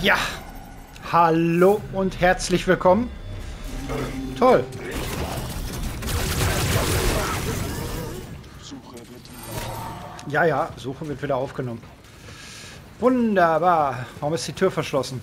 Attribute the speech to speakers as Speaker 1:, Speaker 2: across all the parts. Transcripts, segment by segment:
Speaker 1: Ja, hallo und herzlich willkommen. Toll. Ja, ja, Suche wird wieder aufgenommen. Wunderbar. Warum ist die Tür verschlossen?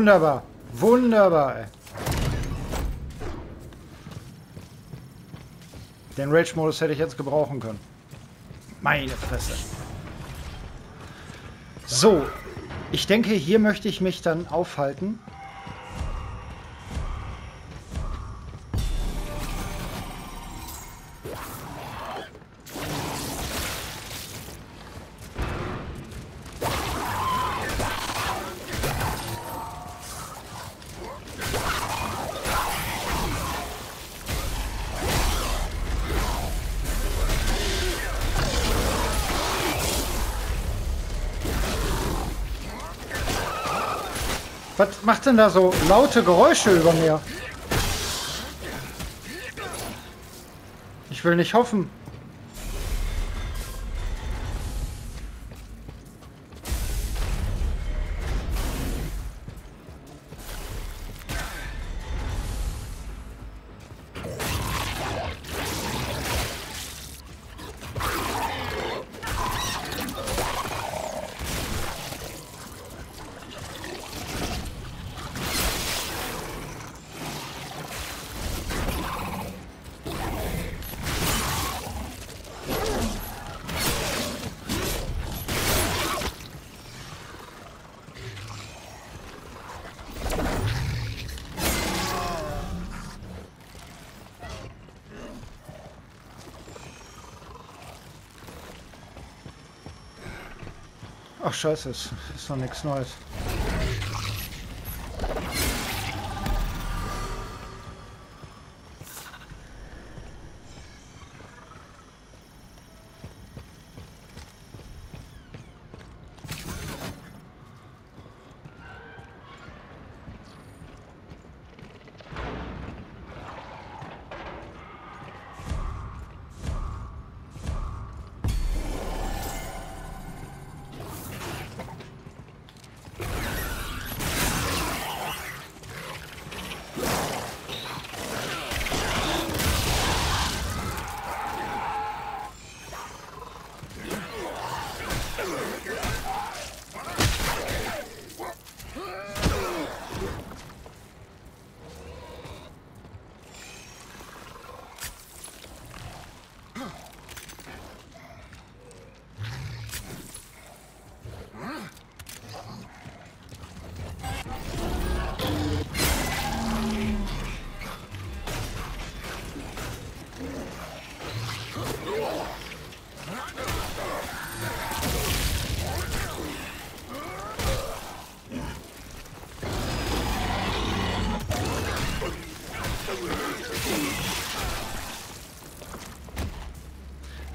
Speaker 1: Wunderbar. Wunderbar. Ey. Den Rage-Modus hätte ich jetzt gebrauchen können. Meine Fresse. So, ich denke, hier möchte ich mich dann aufhalten. Macht denn da so laute Geräusche über mir? Ich will nicht hoffen. Ach scheiße, ist, ist noch nichts Neues.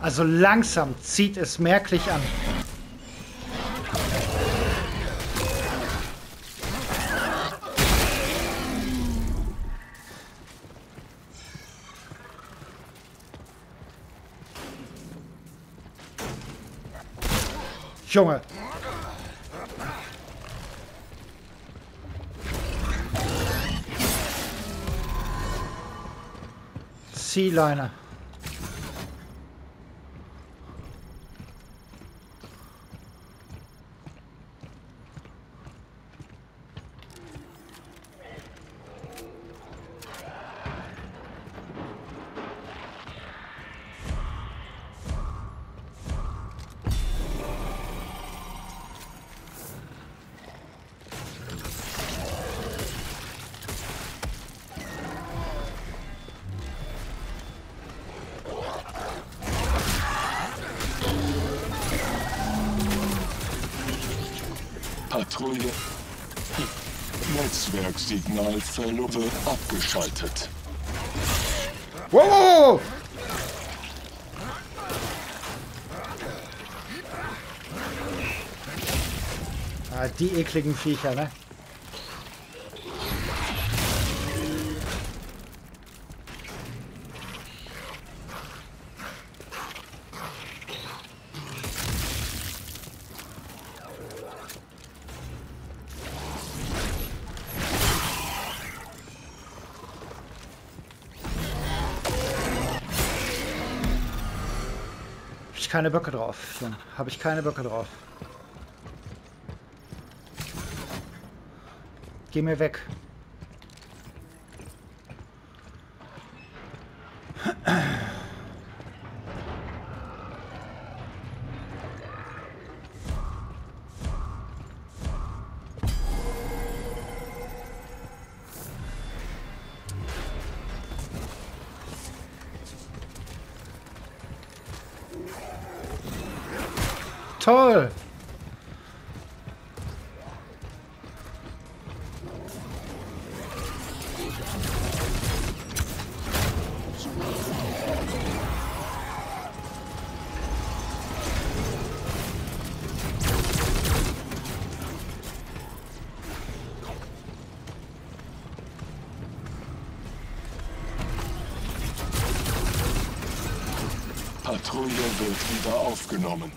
Speaker 1: Also langsam zieht es merklich an. Junge. Ziehleine.
Speaker 2: Patrouille. Netzwerksignal verlobe abgeschaltet.
Speaker 1: Wow. Ah, die ekligen Viecher, ne? Keine Böcke drauf, Junge. Habe ich keine Böcke drauf. Geh mir weg.
Speaker 2: Patrouille wird wieder aufgenommen.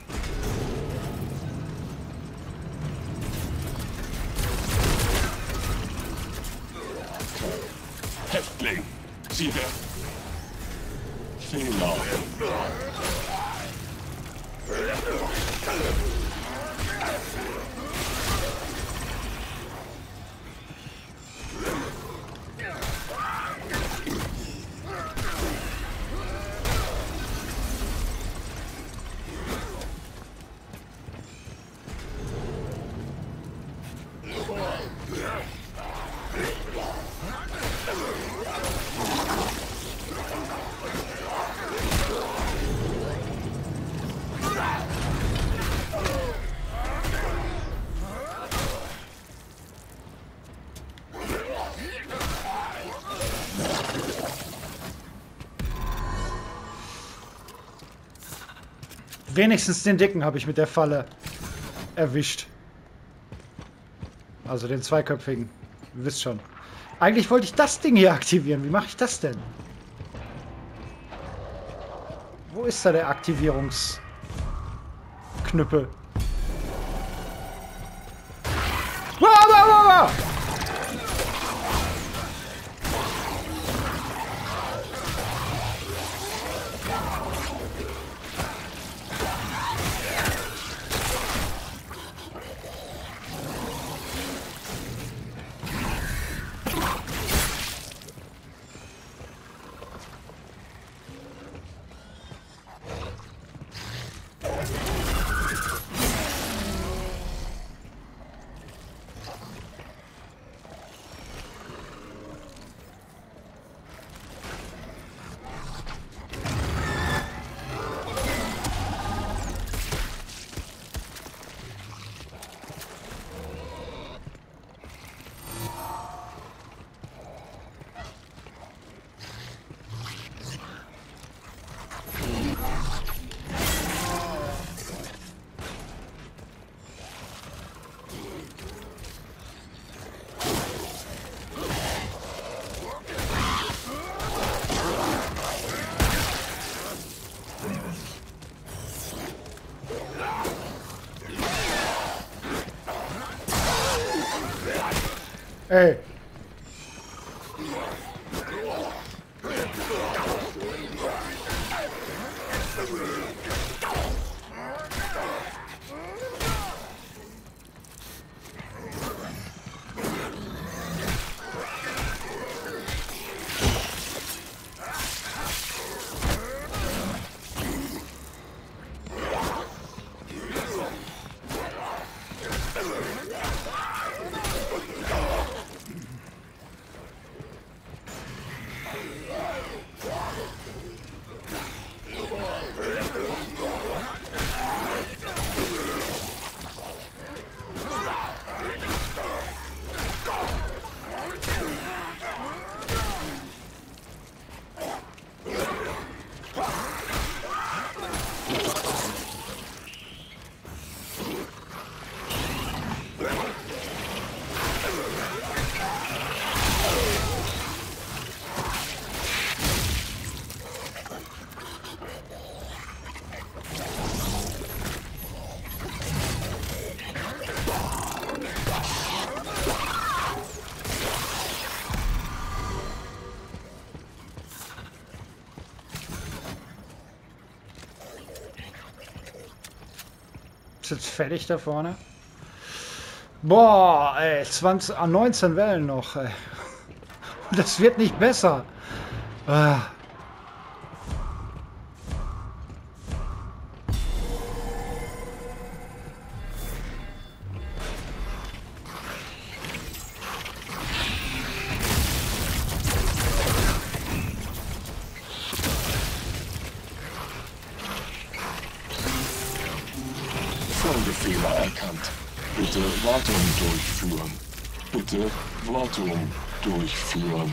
Speaker 1: Wenigstens den Dicken habe ich mit der Falle erwischt. Also den zweiköpfigen. Ihr wisst schon. Eigentlich wollte ich das Ding hier aktivieren. Wie mache ich das denn? Wo ist da der Aktivierungsknüppel? Ey. Ist jetzt fertig da vorne? Boah, ey, 20, ah, 19 Wellen noch, ey. Das wird nicht besser. Ah.
Speaker 2: Wartung durchführen.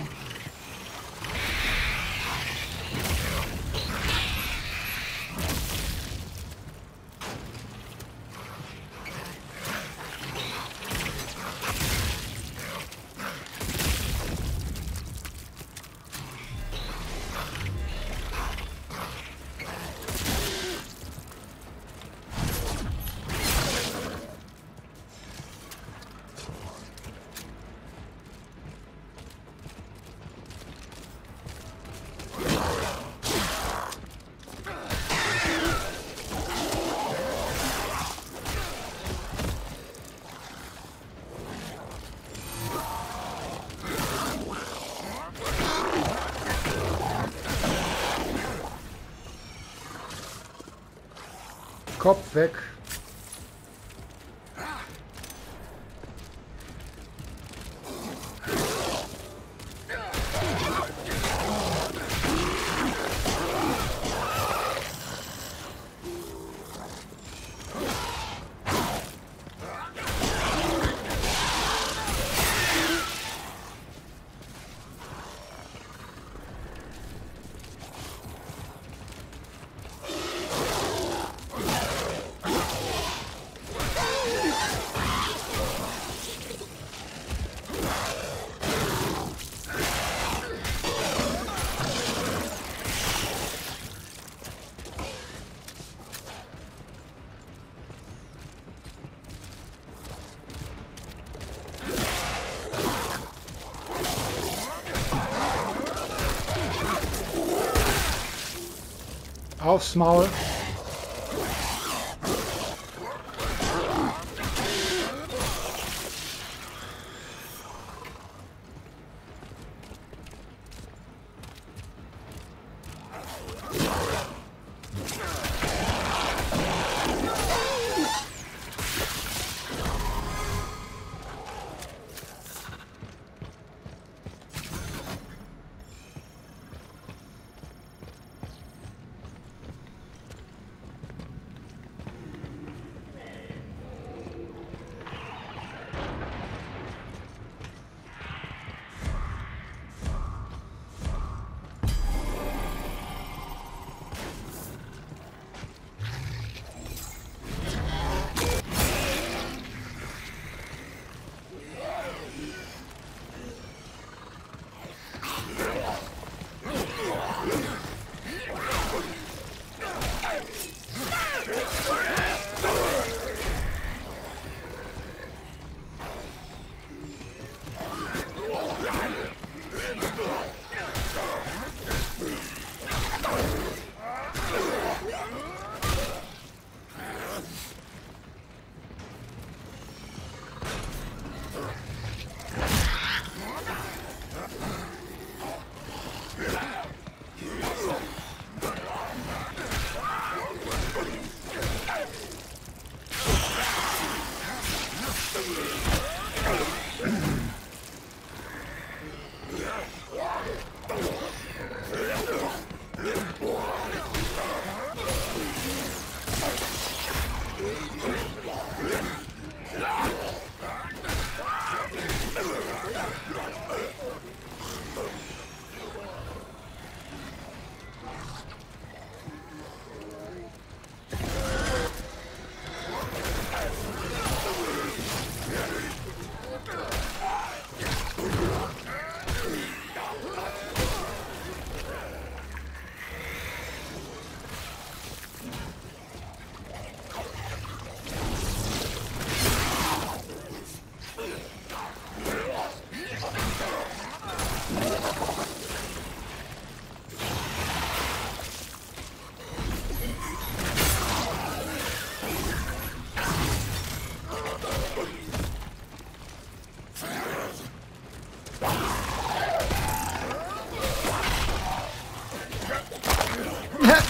Speaker 2: Kopf weg. Aufs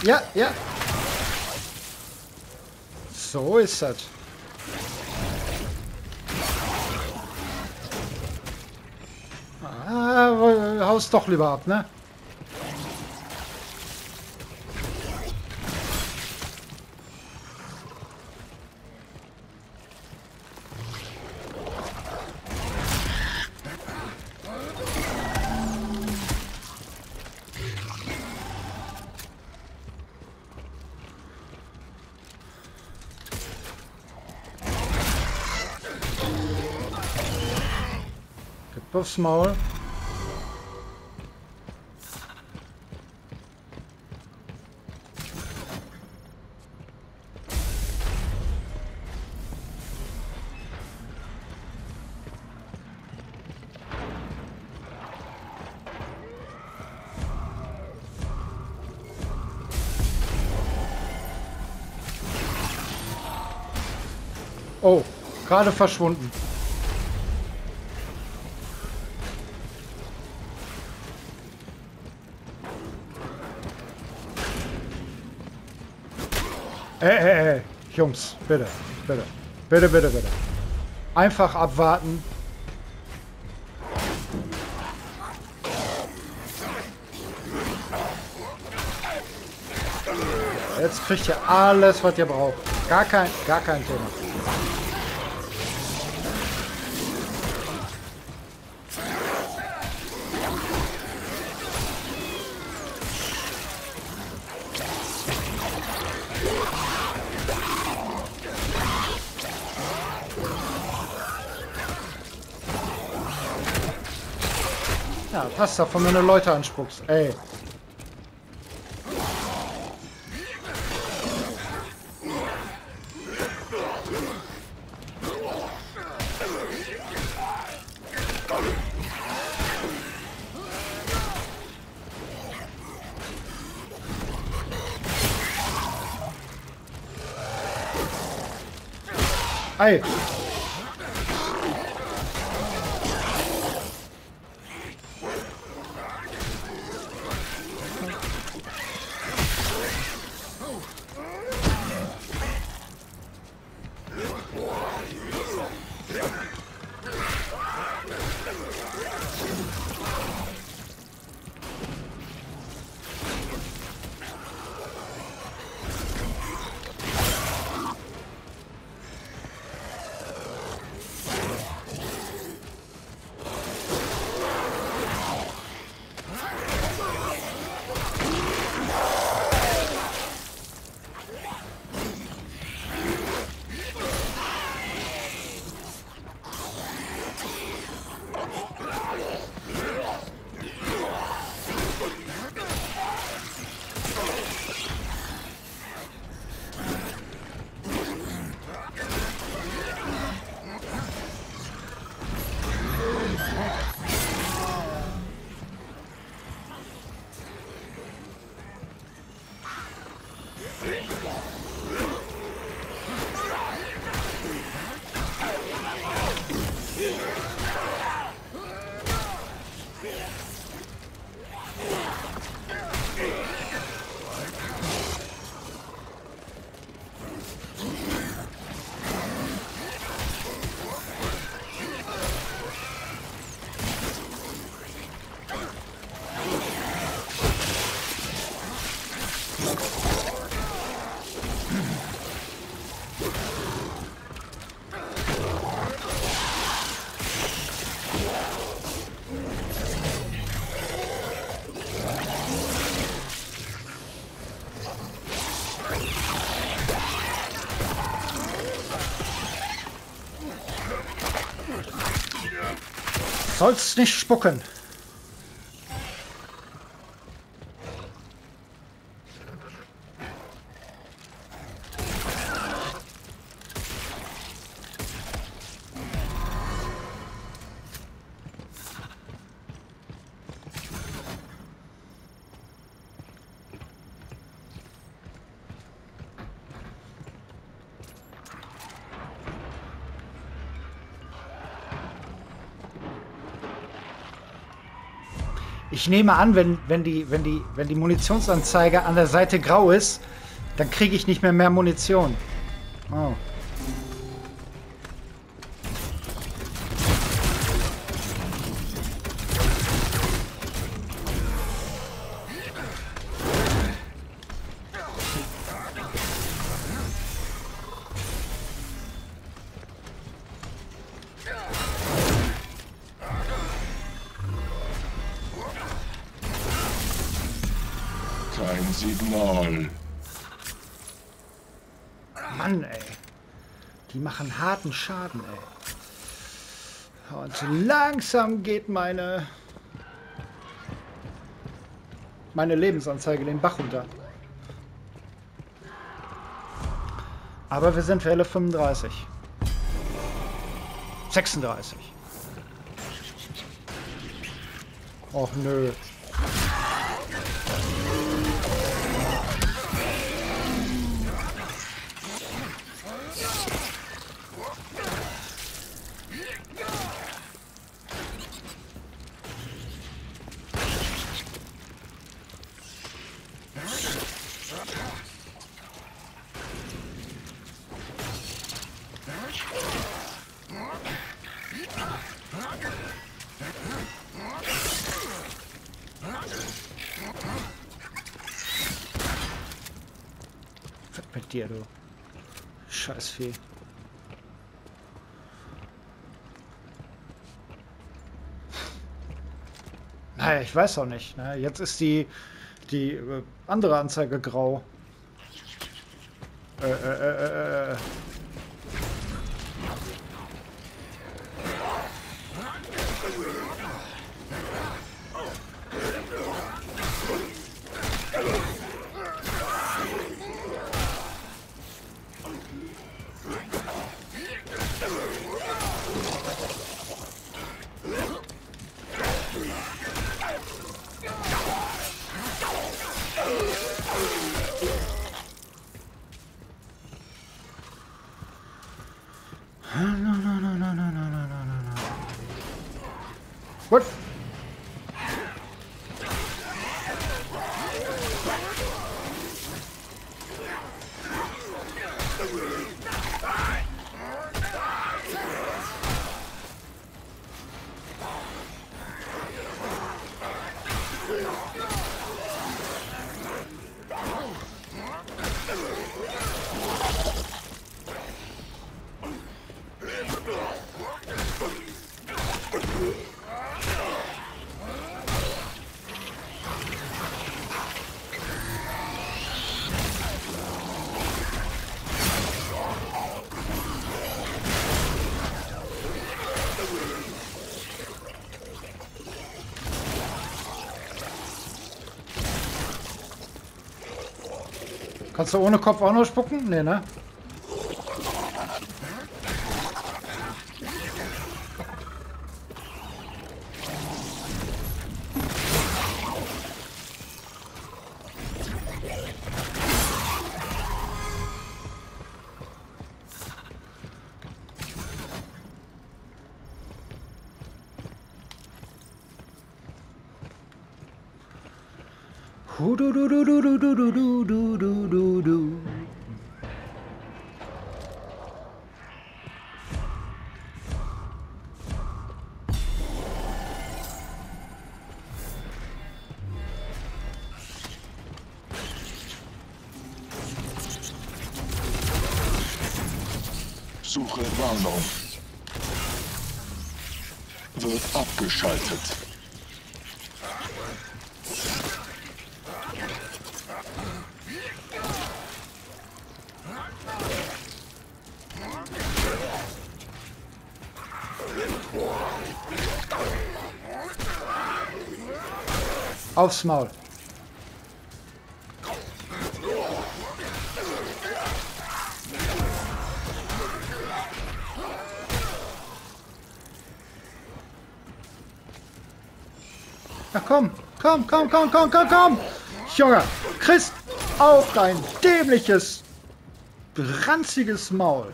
Speaker 1: Ja, ja. So ist das. Ah, haust doch lieber ab, ne? Aufs Maul. Oh, gerade verschwunden. Ey, ey, ey, Jungs, bitte, bitte, bitte, bitte, bitte. Einfach abwarten. Jetzt kriegt ihr alles, was ihr braucht. Gar kein, gar kein Thema. Passt doch, wenn Leute anspuckst. Ey. Ei. Sollst nicht spucken. Ich nehme an, wenn, wenn, die, wenn, die, wenn die Munitionsanzeige an der Seite grau ist, dann kriege ich nicht mehr mehr Munition.
Speaker 2: Kein Signal.
Speaker 1: Mann, ey. Die machen harten Schaden, ey. Und langsam geht meine... meine Lebensanzeige den Bach runter. Aber wir sind Welle 35. 36. Och nö. Weiß auch nicht. Ne? Jetzt ist die, die äh, andere Anzeige grau. Äh, äh, äh, äh. Kannst du ohne Kopf auch noch spucken? Nee, ne? Aufs Maul. Na komm, komm, komm, komm, komm, komm, komm! Junge, Chris, auf dein dämliches, ranziges Maul.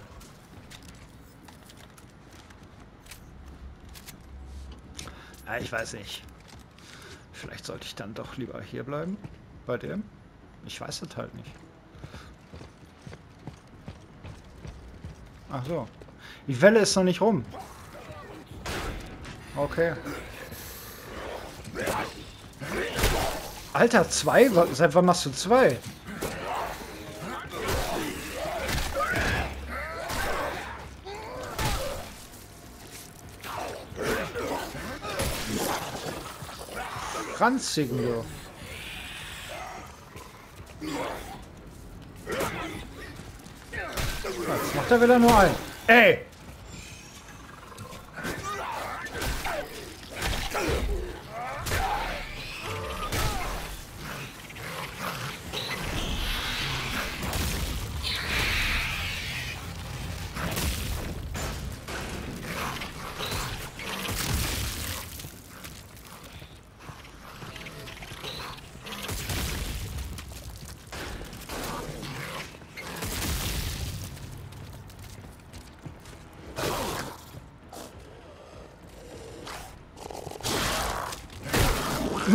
Speaker 1: Ja, ich weiß nicht. Vielleicht sollte ich dann doch lieber hier bleiben. Bei dem. Ich weiß es halt nicht. Ach so. Die Welle ist noch nicht rum. Okay. Alter, zwei? Seit wann machst du zwei? Ranzigen, du. Jetzt macht er wieder nur ein. Ey!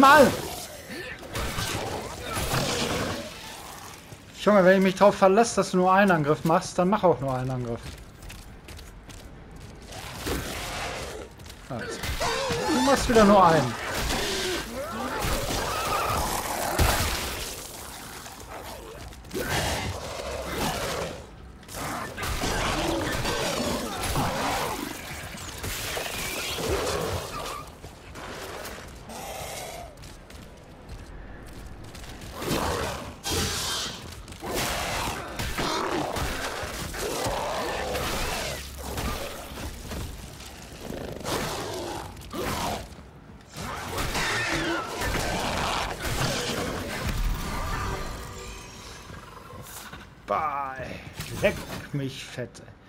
Speaker 1: Mal! Junge, wenn ich mich darauf verlasse, dass du nur einen Angriff machst, dann mach auch nur einen Angriff. Also. Du machst wieder nur einen. Mich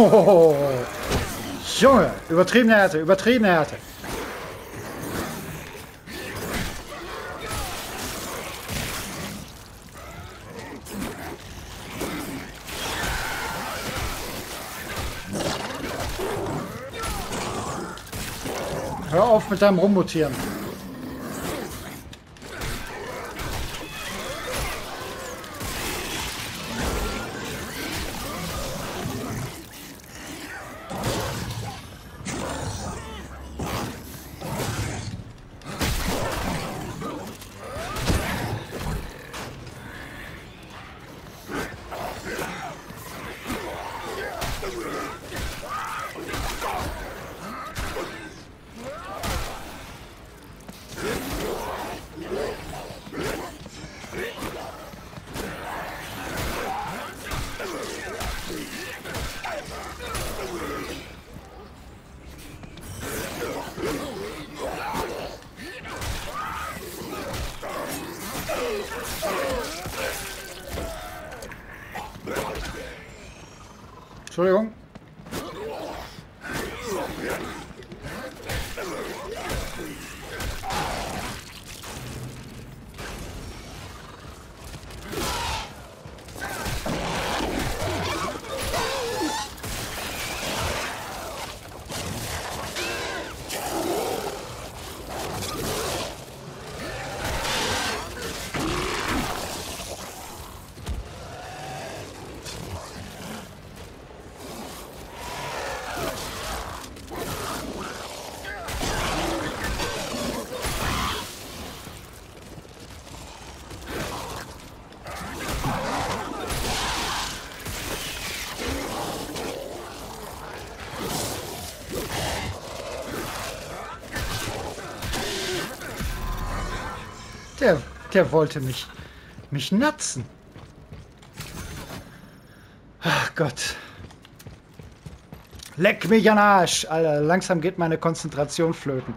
Speaker 1: Oh, Junge, übertriebene Härte, übertriebene Härte. Hör auf mit deinem Rummutieren. Entschuldigung. Der, der wollte mich, mich natzen. Ach Gott. Leck mich an Arsch. Alter, langsam geht meine Konzentration flöten.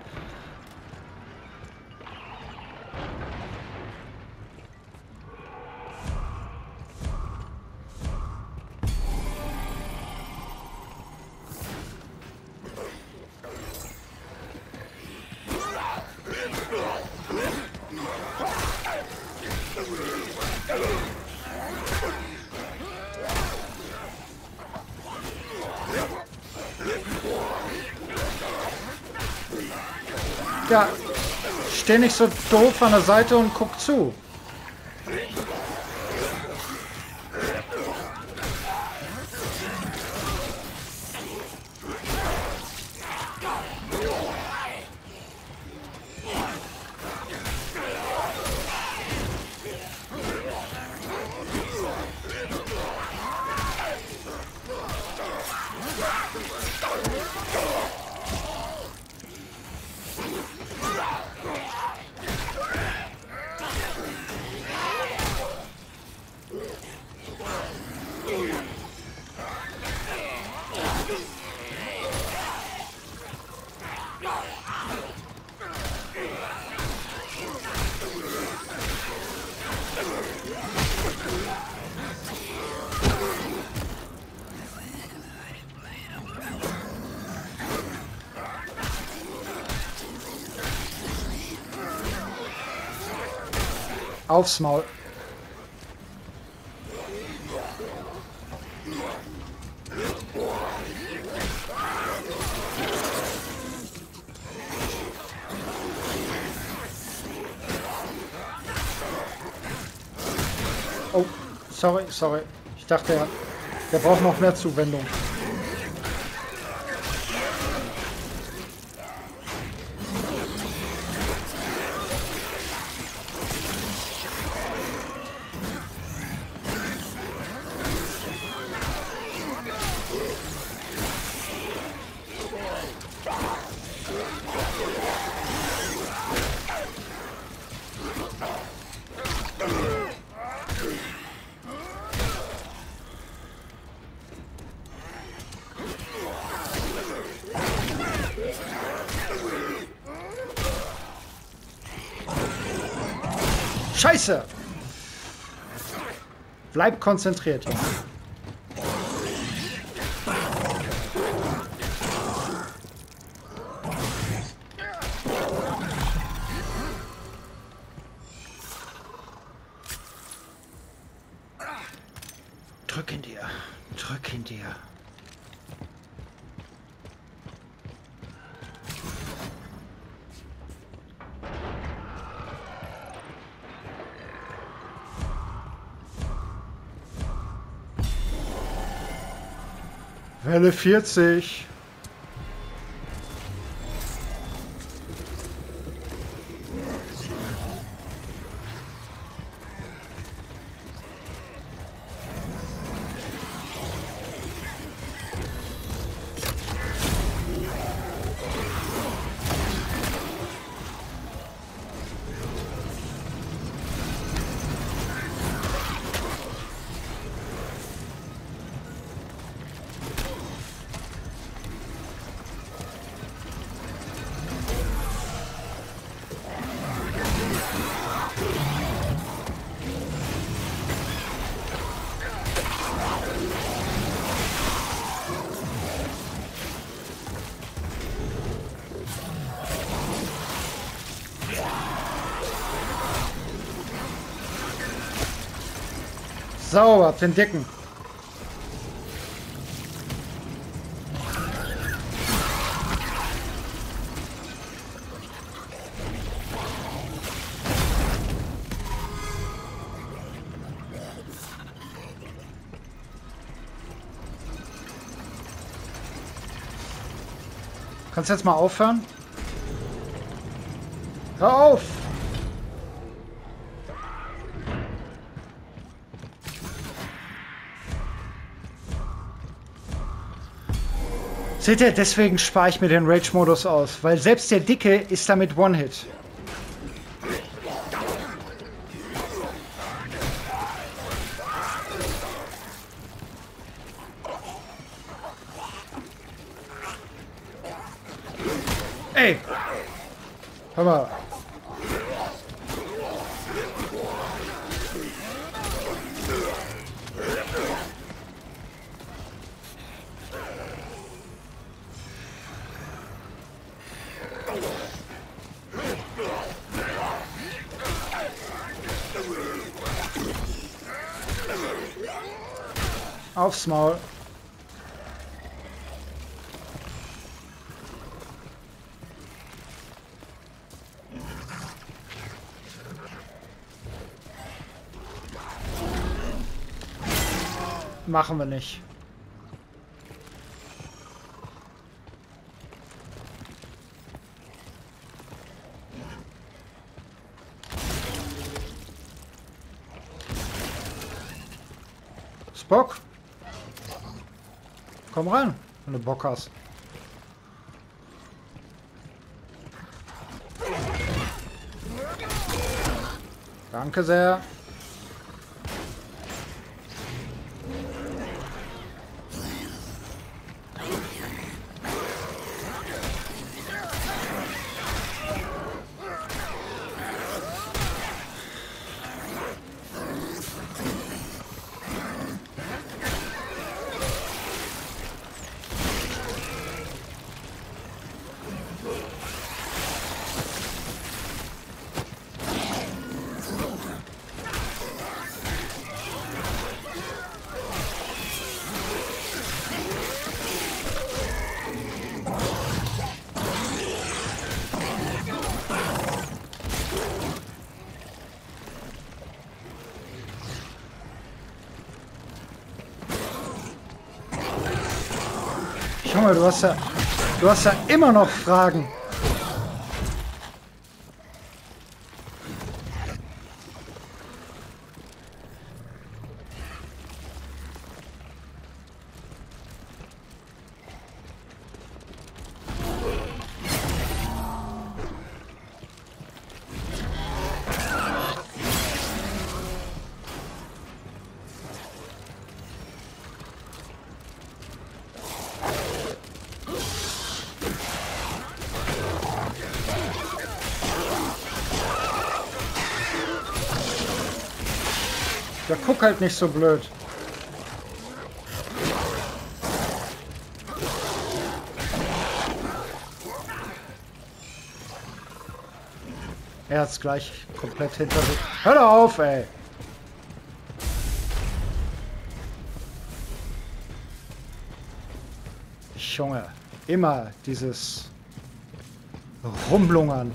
Speaker 1: Steh nicht so doof an der Seite und guck zu. Aufs Maul. Oh, sorry, sorry. Ich dachte, er, der braucht noch mehr Zuwendung. Bleib konzentriert, Welle 40. Sauber, ab den Dicken. Kannst du jetzt mal aufhören? Hör auf! Seht ihr, deswegen spare ich mir den Rage-Modus aus, weil selbst der Dicke ist damit One-Hit. Aufs Maul. Machen wir nicht. Spock? Komm rein, wenn du Bock hast. Danke sehr. Du hast ja, du hast ja immer noch Fragen. Ja, guck halt nicht so blöd. Er hat's gleich komplett hinter sich. Hör auf, ey! Junge, immer dieses Rumlungern.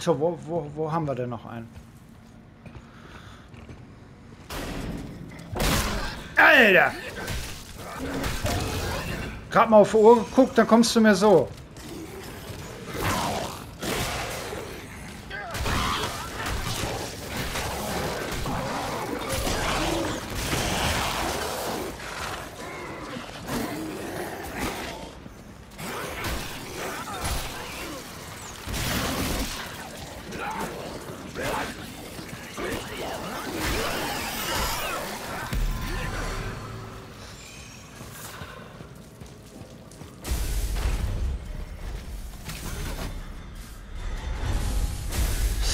Speaker 1: So, wo, wo, wo haben wir denn noch einen? Alter! Gerade mal auf die Uhr geguckt, dann kommst du mir so.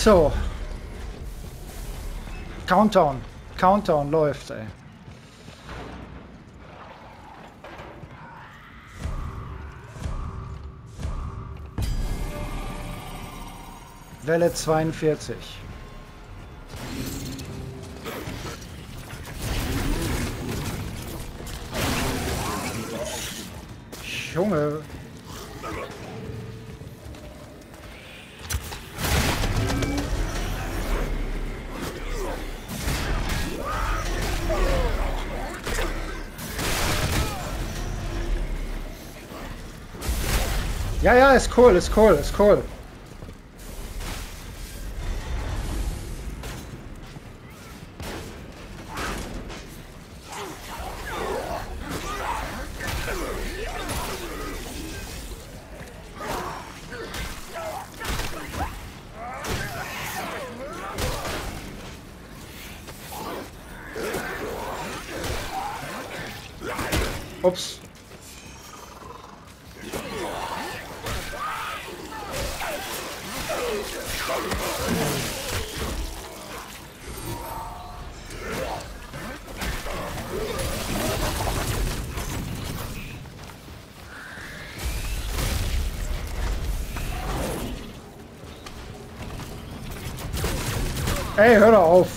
Speaker 1: So. Countdown. Countdown läuft, ey. Welle 42. Junge. Ja, ja, ist Ey, hör.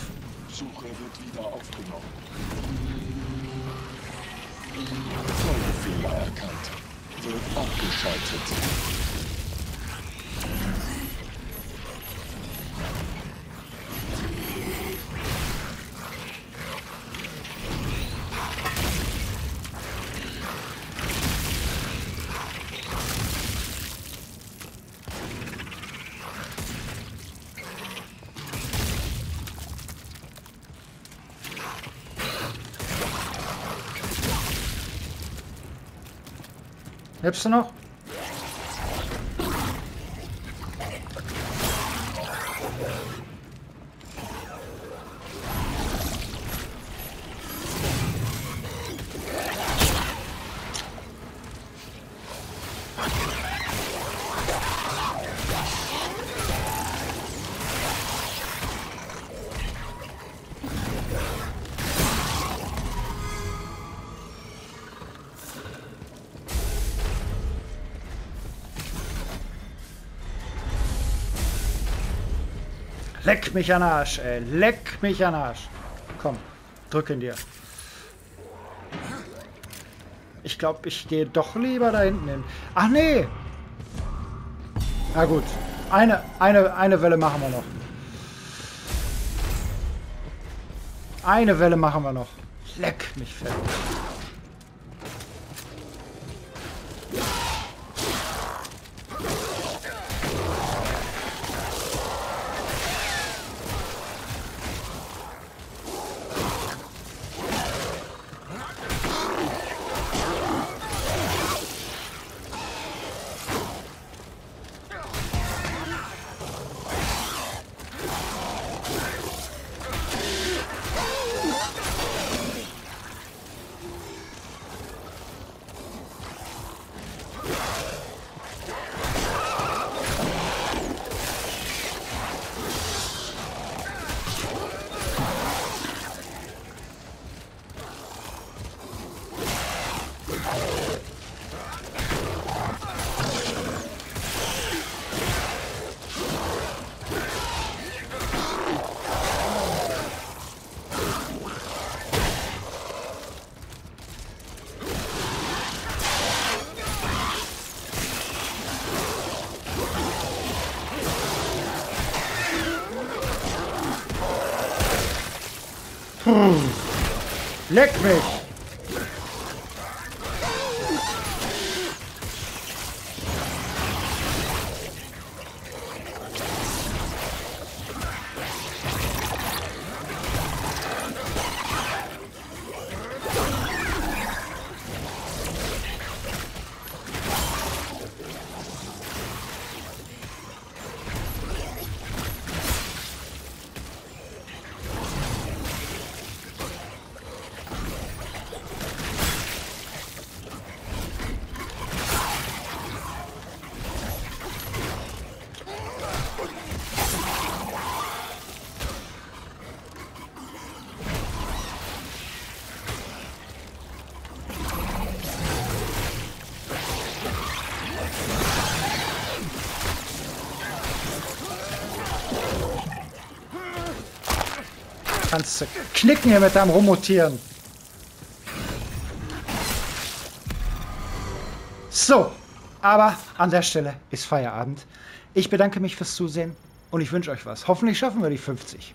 Speaker 1: Lebst du noch? Leck mich an Arsch, ey. Leck mich an Arsch. Komm, drück ihn dir. Ich glaube, ich gehe doch lieber da hinten hin. Ach nee. Na gut. Eine, eine, eine Welle machen wir noch. Eine Welle machen wir noch. Leck mich fett. Leck mich! Du knicken hier mit deinem Rumrotieren. So, aber an der Stelle ist Feierabend. Ich bedanke mich fürs Zusehen und ich wünsche euch was. Hoffentlich schaffen wir die 50.